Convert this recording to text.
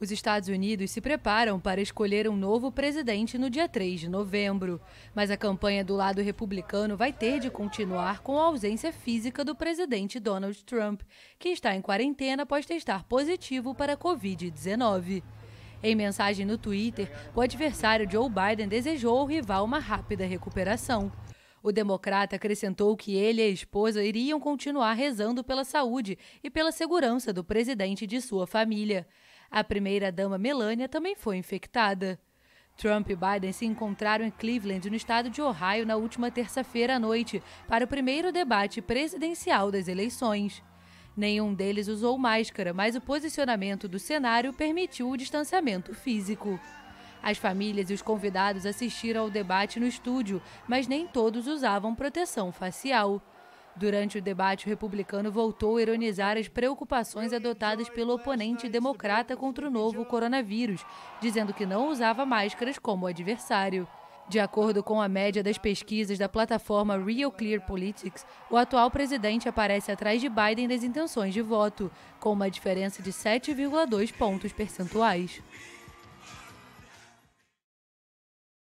Os Estados Unidos se preparam para escolher um novo presidente no dia 3 de novembro, mas a campanha do lado republicano vai ter de continuar com a ausência física do presidente Donald Trump, que está em quarentena após testar positivo para a Covid-19. Em mensagem no Twitter, o adversário Joe Biden desejou ao rival uma rápida recuperação. O democrata acrescentou que ele e a esposa iriam continuar rezando pela saúde e pela segurança do presidente e de sua família. A primeira-dama Melania também foi infectada. Trump e Biden se encontraram em Cleveland, no estado de Ohio, na última terça-feira à noite, para o primeiro debate presidencial das eleições. Nenhum deles usou máscara, mas o posicionamento do cenário permitiu o distanciamento físico. As famílias e os convidados assistiram ao debate no estúdio, mas nem todos usavam proteção facial. Durante o debate, o republicano voltou a ironizar as preocupações adotadas pelo oponente democrata contra o novo coronavírus, dizendo que não usava máscaras como adversário. De acordo com a média das pesquisas da plataforma Real Clear Politics, o atual presidente aparece atrás de Biden das intenções de voto, com uma diferença de 7,2 pontos percentuais.